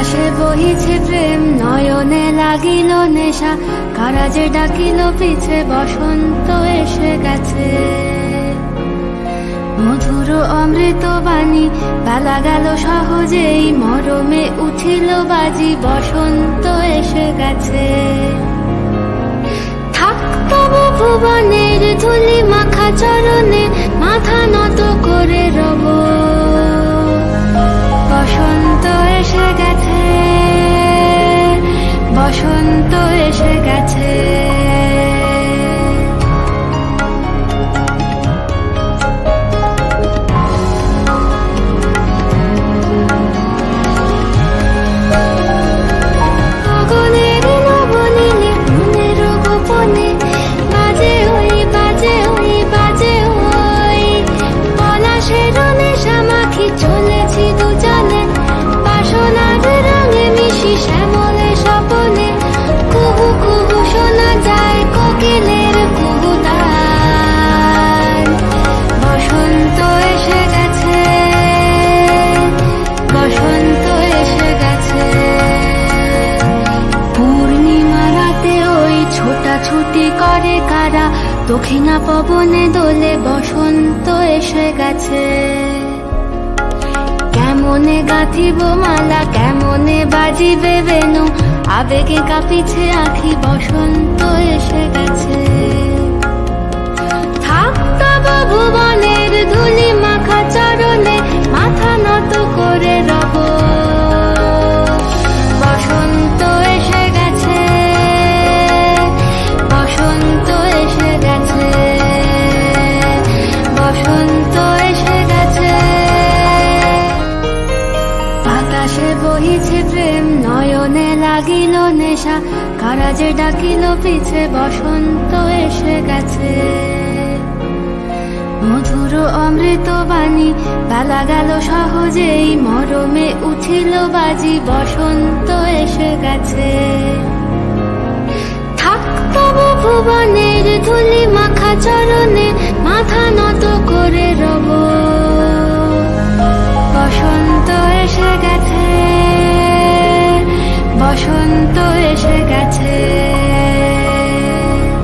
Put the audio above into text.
বাতাসে বহিছে প্রেম, নয়নে লাগিল নেশা, কারাজে ডাকিল পিছে, বসন্ত এসে গেছে। মধুর অমৃত বাণী, বেলা গেল সহজেই, মরমে উঠিল বাজি, বসন্ত এসে গেছে। থাকতব ভুবনের ধুলি মাখা চরণে বসন্ত এসে গেছে। দক্ষিণা পবনে দোলে বসন্ত এসে গেছে। কেমনে গাঁথিব মালা, কেমনে বাজিবে বেনু, আবেগে কাঁপিছে আখি, বসন্ত এসে গেছে। বাতাসে বহিছে প্রেম, নয়নে লাগিল নেশা, কারাজে ডাকিল পিছে, বসন্ত এসে গেছে। মধুর অমৃত বাণী, বেলা গেল সহজেই, মরমে উঠিল বাজি, বসন্ত এসে গেছে। ভুবনের ধুলি মাখা চরণে বসন্ত এসে গেছে।